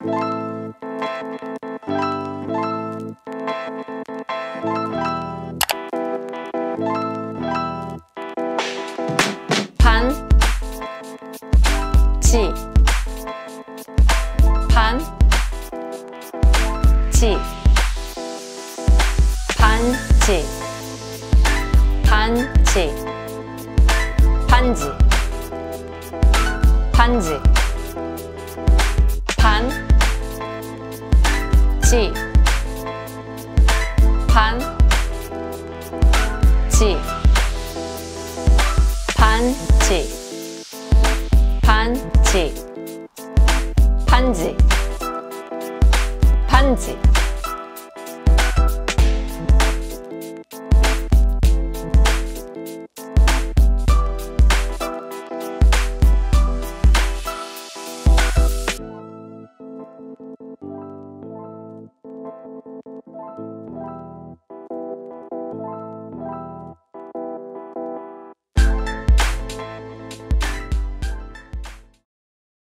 반, 지, 반, 지, 반지, 반지, 반지, 반지, 반, 지, 반, 지, 반지, 반지, 반지, 반지.